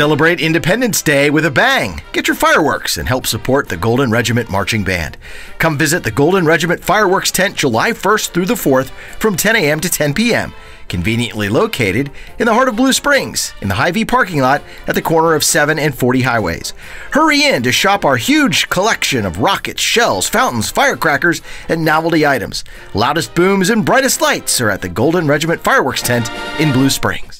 Celebrate Independence Day with a bang. Get your fireworks and help support the Golden Regiment Marching Band. Come visit the Golden Regiment Fireworks Tent July 1st through the 4th from 10 a.m. to 10 p.m. Conveniently located in the heart of Blue Springs, in the Hy-Vee parking lot at the corner of 7 and 40 highways. Hurry in to shop our huge collection of rockets, shells, fountains, firecrackers, and novelty items. Loudest booms and brightest lights are at the Golden Regiment Fireworks Tent in Blue Springs.